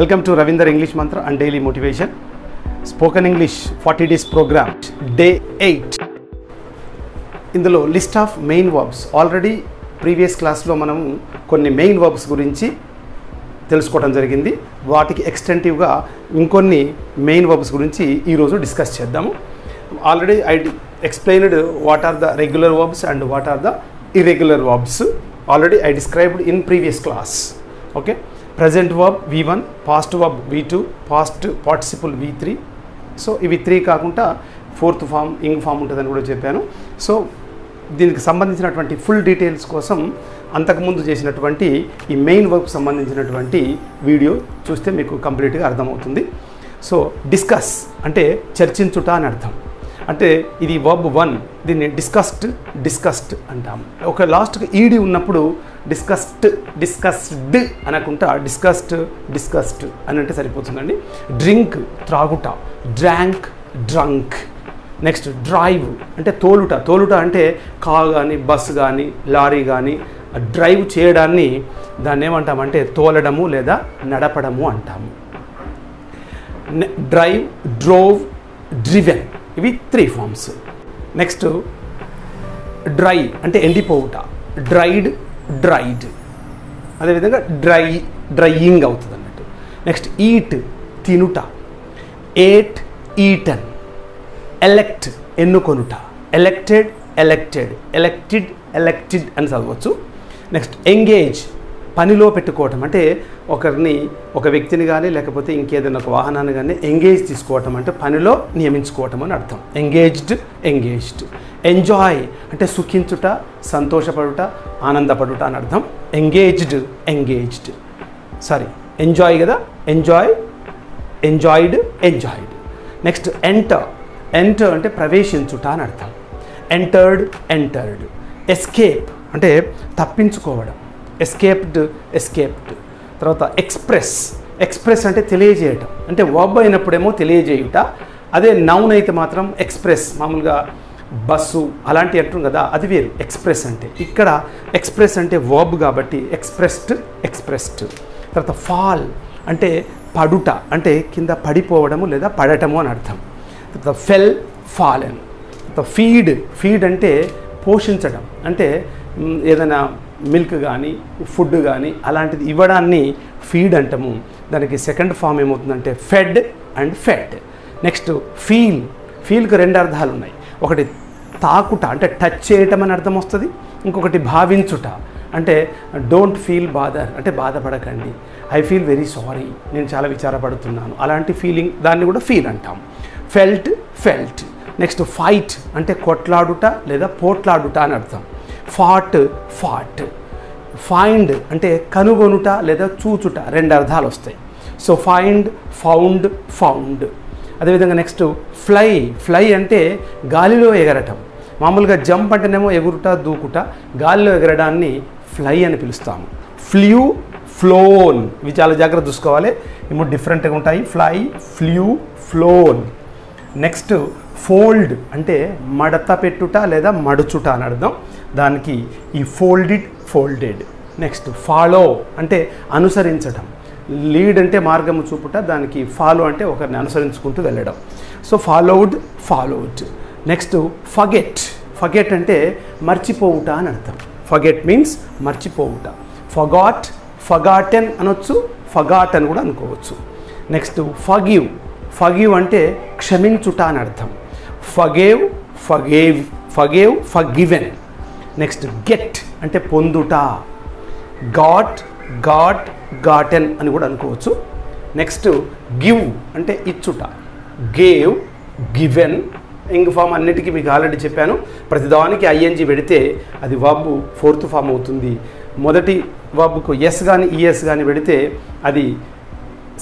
Welcome to Ravinder English Mantra and daily motivation spoken English forty days program day eight ఇందులో list of main verbs already previous క్లాస్లో మనము కొన్ని main verbs గురించి తెలుసుకోవడం జరిగింది. వాటికి ఎక్స్టెంటివ్గా ఇంకొన్ని మెయిన్ వర్బ్స్ గురించి ఈరోజు డిస్కస్ చేద్దాము. Already I explained what are the regular verbs and what are the irregular verbs already I described in previous class okay present verb V one past verb V two past participle V three so ఇవి three కాకుండా fourth form ing form ఉంటుందని కూడా చెప్పాను. So దీనికి సంబంధించినటువంటి full details కోసం అంతకుముందు చేసినటువంటి ఈ మెయిన్ వర్క్ సంబంధించినటువంటి వీడియో చూస్తే మీకు కంప్లీట్గా అర్థమవుతుంది. సో డిస్కస్ అంటే చర్చించుట అని అర్థం. అంటే ఇది వర్బ్ వన్ దీన్ని డిస్కస్డ్ డిస్కస్డ్ అంటాము. ఒక లాస్ట్కి ఈడి ఉన్నప్పుడు డిస్కస్డ్ డిస్కస్డ్ అనకుండా డిస్కస్డ్ డిస్కస్డ్ అని అంటే సరిపోతుందండి. డ్రింక్ త్రాగుట డ్రాంక్ డ్రంక్. నెక్స్ట్ డ్రైవ్ అంటే తోలుట. తోలుట అంటే కార్ కానీ బస్సు కానీ లారీ కానీ డ్రైవ్ చేయడాన్ని దాన్ని ఏమంటామంటే తోలడము లేదా నడపడము అంటాము. డ్రైవ్ డ్రోవ్ డ్రివెన్ ఇవి త్రీ ఫార్మ్స్. నెక్స్ట్ డ్రై అంటే ఎండిపోవుట. డ్రైడ్ డ్రైడ్ అదేవిధంగా డ్రై డ్రైయింగ్ అవుతుంది అన్నట్టు నెక్స్ట్ ఈట్ తినుట. ఏట్ ఈటన్ ఎలెక్ట్ ఎన్నుకొనుట. ఎలెక్టెడ్ ఎలెక్టెడ్ ఎలెక్టెడ్ ఎలెక్టెడ్ అని చదవచ్చు. నెక్స్ట్ ఎంగేజ్ పనిలో పెట్టుకోవటం. అంటే ఒకరిని ఒక వ్యక్తిని కానీ లేకపోతే ఇంకేదైనా ఒక వాహనాన్ని కానీ ఎంగేజ్ తీసుకోవటం అంటే పనిలో నియమించుకోవటం అని అర్థం. Engaged engaged. ఎంజాయ్ అంటే సుఖించుట సంతోషపడుట ఆనందపడుట అని అర్థం. Engaged engaged. సారీ ఎంజాయ్ కదా? Enjoy enjoyed enjoyed. Next enter. Enter అంటే ప్రవేశించుట అని అర్థం. Entered entered. ఎస్కేప్ అంటే తప్పించుకోవడం. ఎస్కేప్డ్ ఎస్కేప్డ్ తర్వాత ఎక్స్ప్రెస్ ఎక్స్ప్రెస్ అంటే తెలియజేయటం. అంటే వర్బ్ అయినప్పుడేమో తెలియజేయుట. అదే నౌన్ అయితే మాత్రం ఎక్స్ప్రెస్ మామూలుగా బస్సు అలాంటి అంటారు కదా అది వేరు. ఎక్స్ప్రెస్ అంటే. ఇక్కడ ఎక్స్ప్రెస్ అంటే వర్బ్ కాబట్టి ఎక్స్ప్రెస్డ్ ఎక్స్ప్రెస్డ్ తర్వాత ఫాల్ అంటే పడుట. అంటే కింద పడిపోవడము లేదా పడటము అని అర్థం. తర్వాత ఫెల్ ఫాలెన్ తర్వాత ఫీడ్ ఫీడ్ అంటే పోషించడం. అంటే ఏదైనా మిల్క్ కానీ ఫుడ్ కానీ అలాంటిది ఇవ్వడాన్ని ఫీడ్ అంటాము. దానికి సెకండ్ ఫామ్ ఏమవుతుందంటే fed and fed next feel. ఫీల్కి రెండు అర్థాలు ఉన్నాయి. ఒకటి తాకుట అంటే టచ్ చేయటం అని అర్థం వస్తుంది. ఇంకొకటి భావించుట అంటే డోంట్ ఫీల్ బాదర్ అంటే బాధపడకండి. I feel very sorry. నేను చాలా విచారపడుతున్నాను. అలాంటి ఫీలింగ్ దాన్ని కూడా ఫీల్ అంటాం. Felt felt. నెక్స్ట్ ఫైట్ అంటే కొట్లాడుట లేదా పోట్లాడుట అని అర్థం. Fat fat. ఫైండ్ అంటే కనుగొనుట లేదా చూచుట రెండు అర్థాలు వస్తాయి. So find found found. అదేవిధంగా నెక్స్ట్ ఫ్లై ఫ్లై అంటే గాలిలో ఎగరటం. మామూలుగా జంప్ అంటేనేమో ఎగురుట దూకుట. గాలిలో ఎగరడాన్ని ఫ్లై అని పిలుస్తాము. Flew flown. ఇవి చాలా జాగ్రత్త చూసుకోవాలి. ఇవి మూడు డిఫరెంట్గా ఉంటాయి. Fly flew flown. Next fold అంటే మడత పెట్టుట లేదా మడుచుట అని అర్థం. దానికి ఈ ఫోల్డెడ్ ఫోల్డెడ్. నెక్స్ట్ ఫాలో అంటే అనుసరించడం లీడ్ అంటే మార్గము చూపుట దానికి ఫాలో అంటే ఒకరిని అనుసరించుకుంటూ వెళ్ళడం. So followed followed next forget forget అంటే మర్చిపోవుట అని అర్థం. ఫగెట్ మీన్స్ మర్చిపోవుట. ఫగాట్ ఫగాటెన్ అనొచ్చు ఫగాట్ అని కూడా అనుకోవచ్చు. నెక్స్ట్ ఫగివ్ ఫగివ్ అంటే క్షమించుట అని అర్థం. Forgave forgave forgave forgiven next get అంటే పొందుట. గాట్ గాట్ గాటెన్ అని కూడా అనుకోవచ్చు. నెక్స్ట్ గివ్ అంటే ఇచ్చుట. గేవ్ గివెన్ ఇంగ్ ఫామ్ అన్నిటికీ మీకు ఆల్రెడీ చెప్పాను. ప్రతిదానికి ఐఎన్జి పెడితే అది వాబు ఫోర్త్ ఫామ్ అవుతుంది. మొదటి వాబుకు ఎస్ కానీ ఈఎస్ కానీ పెడితే అది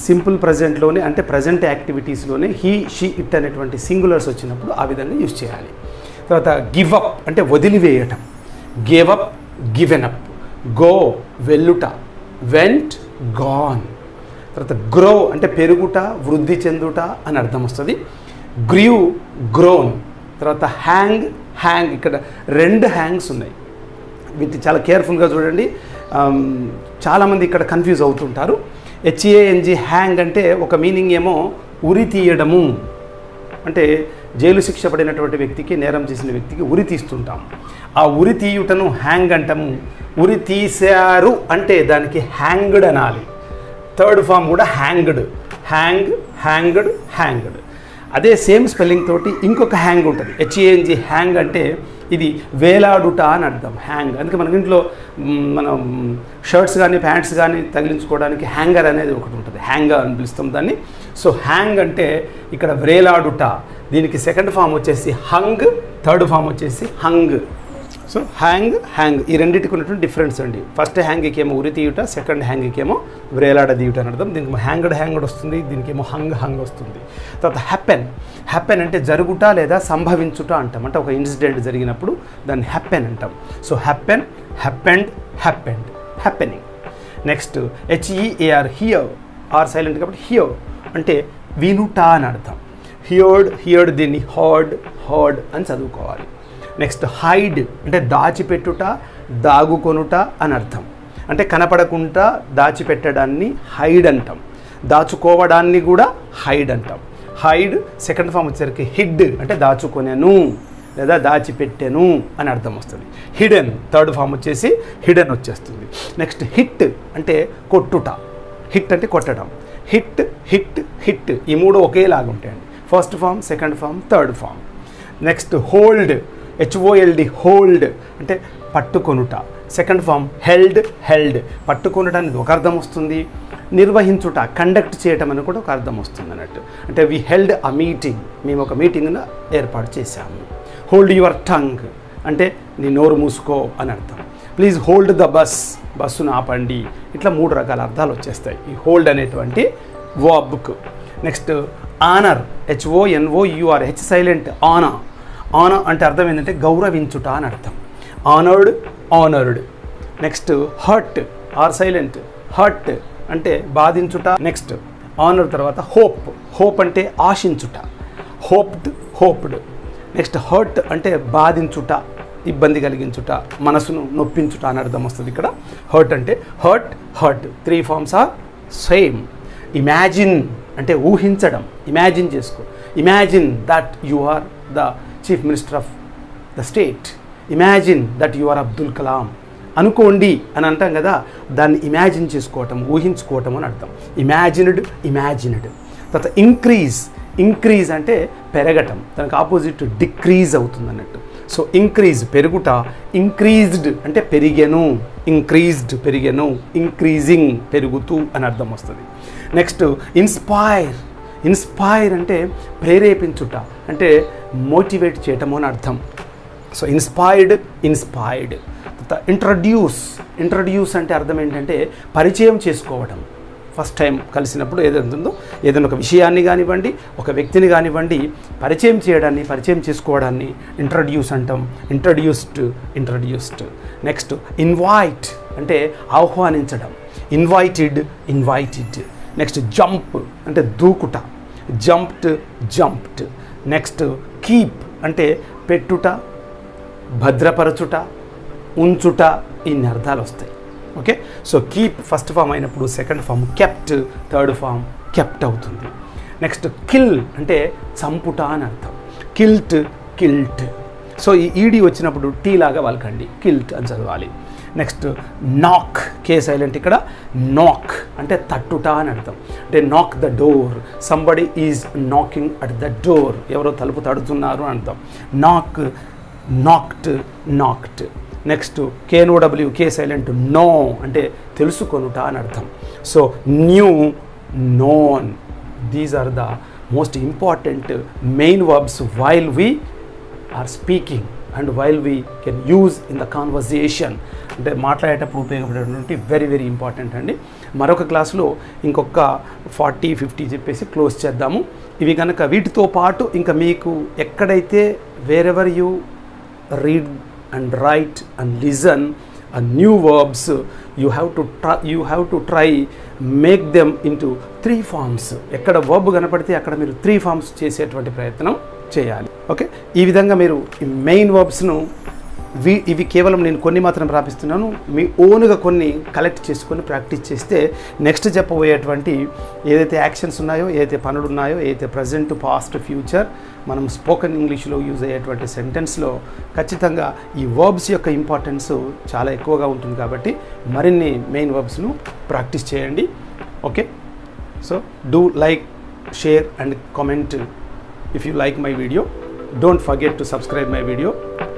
సింపుల్ ప్రజెంట్లోనే అంటే ప్రజెంట్ యాక్టివిటీస్లోనే హీ షీ ఇట్ అనేటువంటి సింగులర్స్ వచ్చినప్పుడు ఆ విధంగా యూజ్ చేయాలి. తర్వాత గివ్ అప్ అంటే వదిలివేయటం. Gave up given up go వెల్లుట went gone తర్వాత గ్రో అంటే పెరుగుట వృద్ధి చెందుట అని అర్థం వస్తుంది. గ్రీవ్ గ్రోన్ తర్వాత హ్యాంగ్ హ్యాంగ్ ఇక్కడ రెండు హ్యాంగ్స్ ఉన్నాయి. వీటి చాలా కేర్ఫుల్గా చూడండి. Um, చాలామంది ఇక్కడ కన్ఫ్యూజ్ అవుతుంటారు. హెచ్ఏఎన్జి హ్యాంగ్ అంటే ఒక మీనింగ్ ఏమో ఉరి తీయడము. అంటే జైలు శిక్ష పడినటువంటి వ్యక్తికి నేరం చేసిన వ్యక్తికి ఉరి తీస్తుంటాం ఆ ఉరి తీయుటను హ్యాంగ్ అంటాము. ఉరి తీశారు అంటే దానికి హ్యాంగ్డ్ అనాలి. థర్డ్ ఫామ్ కూడా హ్యాంగ్డ్. Hang hanged hanged. అదే సేమ్ స్పెల్లింగ్ తోటి ఇంకొక హ్యాంగ్ ఉంటుంది. హెచ్ఏఎన్జి హ్యాంగ్ అంటే ఇది వేలాడుట అని అర్థం. హ్యాంగ్. అందుకే మనకి ఇంట్లో మనం షర్ట్స్ కానీ ప్యాంట్స్ కానీ తగిలించుకోవడానికి హ్యాంగర్ అనేది ఒకటి ఉంటుంది. హ్యాంగర్ అని పిలుస్తాం దాన్ని. సో హ్యాంగ్ అంటే ఇక్కడ వేలాడుట. దీనికి సెకండ్ ఫామ్ వచ్చేసి హంగ్ థర్డ్ ఫామ్ వచ్చేసి హంగ్. So hang hang. ఈ రెండింటికి ఉన్నటువంటి డిఫరెన్స్ అండి. ఫస్ట్ హ్యాంగ్కి ఏమో ఉరి తీయుట సెకండ్ హ్యాంగ్కి ఏమో వ్రేలాడ తీయుట అని అర్థం. దీనికి హ్యాంగ్డ్ హ్యాంగ్డ్ వస్తుంది దీనికి ఏమో హంగ్ హంగ్ వస్తుంది. తర్వాత హ్యాపెన్. హ్యాపెన్ అంటే జరుగుట లేదా సంభవించుట అంటాం. అంటే ఒక ఇన్సిడెంట్ జరిగినప్పుడు దాన్ని హ్యాపెన్ అంటాం. So happen happened happened. Happening. Next H E A R hear. R silent కాబట్టి హియర్. అంటే వినుట అని అర్థం. హియర్డ్ హియర్డ్ దీన్ని హార్డ్ హార్డ్ అని చదువుకోవాలి. నెక్స్ట్ హైడ్ అంటే దాచిపెట్టుట దాగుకొనుట అని అర్థం. అంటే కనపడకుండా దాచిపెట్టడాన్ని హైడ్ అంటాం. దాచుకోవడాన్ని కూడా హైడ్ అంటాం. హైడ్ సెకండ్ ఫామ్ వచ్చేసరికి హిడ్ అంటే దాచుకొనెను లేదా దాచిపెట్టెను అని అర్థం వస్తుంది. హిడెన్ థర్డ్ ఫామ్ వచ్చేసి హిడెన్ వచ్చేస్తుంది. నెక్స్ట్ హిట్ అంటే కొట్టుట. హిట్ అంటే కొట్టడం. హిట్ హిట్ హిట్ ఈ మూడు ఒకేలాగా ఉంటాయండి first form second form third form. Next hold H O L D hold అంటే పట్టుకొనుట. సెకండ్ ఫామ్ హెల్డ్ హెల్డ్ పట్టుకొనుట అనేది ఒక అర్థం వస్తుంది. నిర్వహించుట కండక్ట్ చేయటం అని కూడా ఒక అర్థం వస్తుంది అన్నట్టు. అంటే వి హెల్డ్ అ మీటింగ్ మేము ఒక మీటింగ్ను ఏర్పాటు చేశాము. హోల్డ్ యువర్ టంగ్ అంటే నీ నోరు మూసుకో అని అర్థం. ప్లీజ్ హోల్డ్ ద బస్ బస్సును ఆపండి. ఇట్లా మూడు రకాల అర్థాలు వచ్చేస్తాయి. ఈ హోల్డ్ అనేటువంటి వర్బ్కు next honour H O N O U R H silent honour ఆన అంటే అర్థం ఏంటంటే గౌరవించుట అని అర్థం. Honoured honoured. Next hurt R silent. Hurt అంటే బాధించుట. నెక్స్ట్ ఆనర్ తర్వాత హోప్. హోప్ అంటే ఆశించుట. Hoped hoped. నెక్స్ట్ హర్ట్ అంటే బాధించుట ఇబ్బంది కలిగించుట మనసును నొప్పించుట అని అర్థం వస్తుంది ఇక్కడ. హర్ట్ అంటే hurt hurt. Three forms are same. Imagine అంటే ఊహించడం. ఇమాజిన్ చేసుకో. Imagine that you are the chief minister of the state imagine that you are Abdul Kalam అనుకోండి అని అంటాం కదా దాన్ని ఇమాజిన్ చేసుకోవటం ఊహించుకోవటం అని అర్థం. ఇమాజినడ్ ఇమాజినడ్ తర్వాత ఇంక్రీజ్ ఇంక్రీజ్ అంటే పెరగటం దానికి ఆపోజిట్ డిక్రీజ్ అవుతుంది అన్నట్టు. సో ఇంక్రీజ్ పెరుగుట ఇంక్రీజ్డ్ అంటే పెరిగెను ఇంక్రీజ్డ్ పెరిగెను ఇంక్రీజింగ్ పెరుగుతూ అని అర్థం వస్తుంది. నెక్స్ట్ ఇన్స్పైర్ ఇన్స్పైర్ అంటే ప్రేరేపించుట అంటే మోటివేట్ చేయటము అని అర్థం. So inspired inspired introduce introduce అంటే అర్థం ఏంటంటే పరిచయం చేసుకోవటం. ఫస్ట్ టైం కలిసినప్పుడు ఏదైతే ఉందో ఏదైనా ఒక విషయాన్ని కానివ్వండి ఒక వ్యక్తిని కానివ్వండి పరిచయం చేయడాన్ని పరిచయం చేసుకోవడాన్ని ఇంట్రడ్యూస్ అంటాం. ఇంట్రడ్యూస్డ్ ఇంట్రడ్యూస్డ్ నెక్స్ట్ ఇన్వైట్ అంటే ఆహ్వానించడం. ఇన్వైటెడ్ ఇన్వైటెడ్ నెక్స్ట్ జంప్ అంటే దూకుట. జంప్డ్ జంప్డ్ నెక్స్ట్ కీప్ అంటే పెట్టుట భద్రపరచుట ఉంచుట ఇన్ని అర్థాలు వస్తాయి. Okay? So keep first form అయినప్పుడు second form kept third form kept అవుతుంది. నెక్స్ట్ కిల్ అంటే చంపుట అని అర్థం. Killed killed. సో ఈ ఈడీ వచ్చినప్పుడు టీ లాగా వాళ్ళకండి. కిల్ట్ అని చదవాలి. నెక్స్ట్ నాక్ కే సైలెంట్ ఇక్కడ. నాక్ అంటే తట్టుట అని అర్థం. అంటే knock the door somebody is knocking at the door ఎవరో తలుపు తడుతున్నారు అని అర్థం. Knock knocked knocked next K N O W K silent know అంటే తెలుసుకొనుట అని అర్థం. So knew known these are the most important main verbs while we are speaking and while we can use in the conversation అంటే మాట్లాడేటప్పుడు ఉపయోగపడేటువంటి very very important అండి. మరొక క్లాస్లో ఇంకొక ఫార్టీ ఫిఫ్టీ చెప్పేసి క్లోజ్ చేద్దాము. ఇవి కనుక వీటితో పాటు ఇంకా మీకు ఎక్కడైతే wherever you read and write and listen and new verbs you have to try you have to try make them into three forms ఎక్కడ వర్బ్ కనపడితే అక్కడ మీరు త్రీ ఫార్మ్స్ చేసేటువంటి ప్రయత్నం చేయాలి. ఓకే ఈ విధంగా మీరు ఈ మెయిన్ వర్బ్స్ను వీ ఇవి కేవలం నేను కొన్ని మాత్రం ప్రాపిస్తున్నాను మీ ఓన్గా కొన్ని కలెక్ట్ చేసుకొని ప్రాక్టీస్ చేస్తే నెక్స్ట్ చెప్పబోయేటువంటి ఏదైతే యాక్షన్స్ ఉన్నాయో ఏదైతే పనులు ఉన్నాయో ఏదైతే ప్రజెంట్ పాస్ట్ ఫ్యూచర్ మనం స్పోకెన్ ఇంగ్లీష్లో యూజ్ అయ్యేటువంటి సెంటెన్స్లో ఖచ్చితంగా ఈ వర్బ్స్ యొక్క ఇంపార్టెన్స్ చాలా ఎక్కువగా ఉంటుంది కాబట్టి మరిన్ని మెయిన్ వర్బ్స్ను ప్రాక్టీస్ చేయండి. Okay? So do like share and comment if you like my video. Don't forget to subscribe my video.